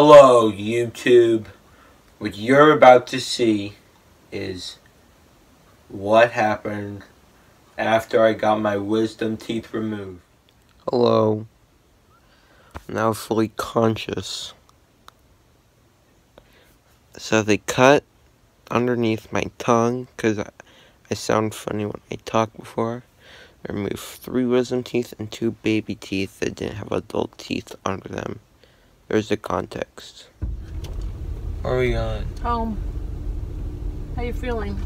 Hello, YouTube. What you're about to see is what happened after I got my wisdom teeth removed. Hello. Now fully conscious. So they cut underneath my tongue because I, I sound funny when I talk before. They removed three wisdom teeth and two baby teeth that didn't have adult teeth under them. There's the context. Where are we going? Home. How you feeling?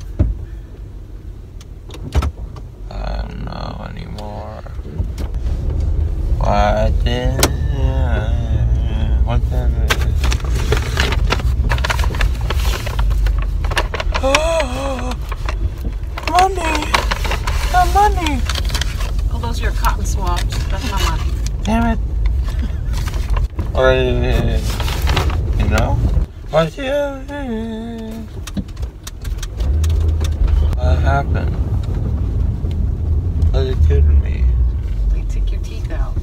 I don't know anymore. What is What's that? money! The money! Oh, those are your cotton swabs. That's my money. Damn it! Or, uh, you know? What's What happened? Did it do me? They took your teeth out.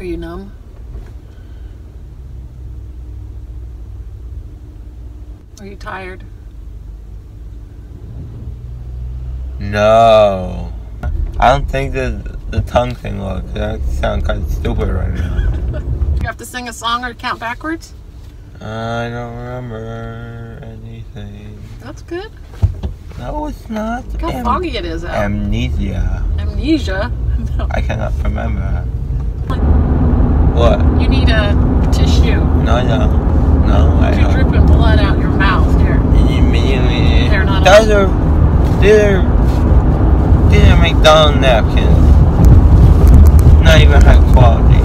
Are you numb? Are you tired? No. I don't think the the tongue thing will. That sounds kind of stupid right now. Have to sing a song or count backwards? I don't remember anything. That's good. No, it's not. Look how Am- foggy it is out. amnesia. Amnesia. No. I cannot remember. What? You need a tissue. No, no. No, I You're don't. dripping blood out your mouth here. They're not Those are. They're. These are McDonald's napkins. Not even high quality.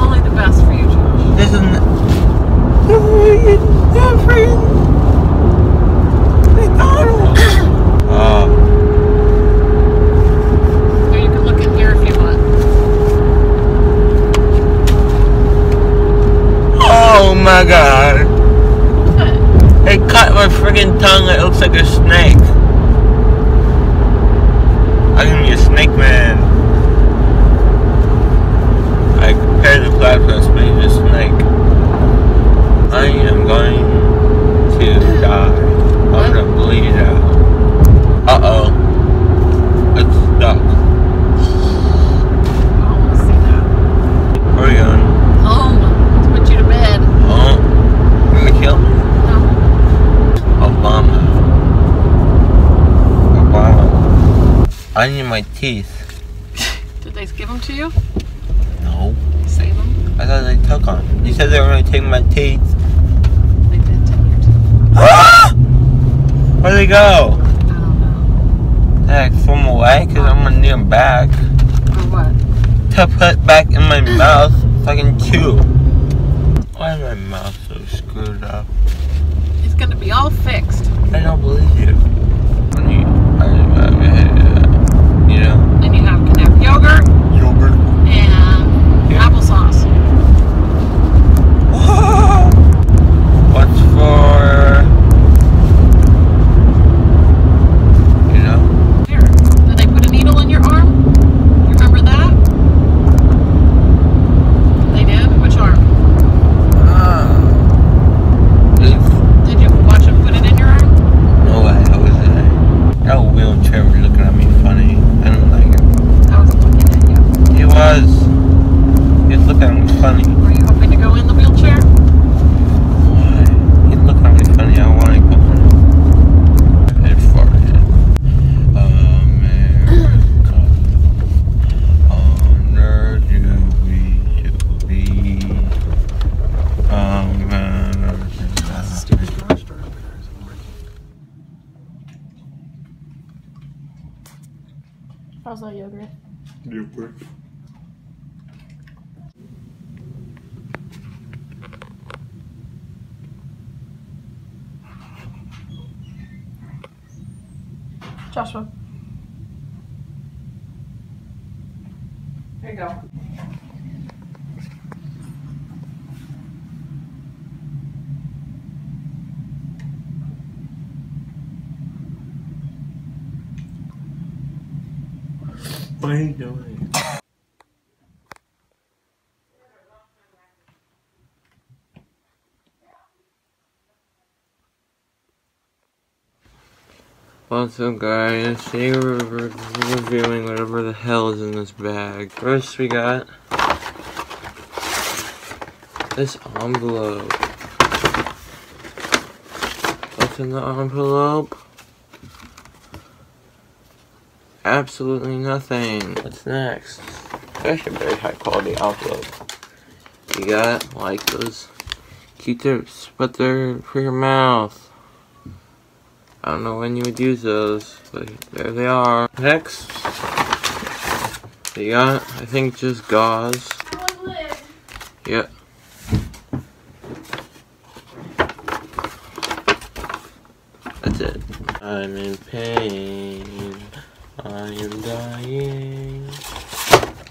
Only the best for you, Josh. This is. n- They're freaking. They're freaking. McDonald's. Oh. Or you can look in here if you want. Oh my god. It cut my friggin' tongue. It looks like a snake. I can be a snake man. I compare the platypus, but he's a snake. I am going to die. I'm gonna bleed out. Uh oh. It's stuck. I want to see that. Where are we going? Home. To put you to bed. Oh. You gonna kill me? No. Obama. Obama. I need my teeth. Did they give them to you? No. Save them? I thought they took them. You said they were gonna take my teeth. They did take your teeth. Where'd they go? I don't know. Throw them away? Cause I'm gonna need them back. For what? To put back in my mouth so I can chew. Why is my mouth so screwed up? It's going to be all fixed. I don't believe you. When you, I, I, you know, Then you have can have yogurt yogurt. and Yeah. applesauce. What's for, you know? Here. Did they put a needle in your arm? You remember that? They did? Which arm? It's Did you watch them put it in your arm? No way, how was it? That wheelchair was looking at me funny. I don't like it. I wasn't looking at you. He was. He was looking at me funny. Were you hoping to go in the wheelchair? Why? He was looking at me funny. I want to go in. It farted. America. Honor Jubilee. Jubilee. America. Stupid garage door opener isn't working. How's that yogurt? Yogurt. Joshua. Here you go. What are you doing? Guys, today we're reviewing whatever the hell is in this bag. First we got this envelope. What's in the envelope? Absolutely nothing. What's next? Actually a very high quality envelope. You got like those Q-tips, but they're for your mouth. I don't know when you would use those, but there they are. Next, you got, I think, just gauze. Yep. That's it. I'm in pain. I am dying.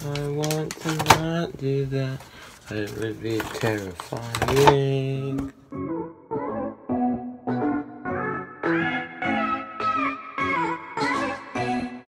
I want to not do that. It would be terrifying.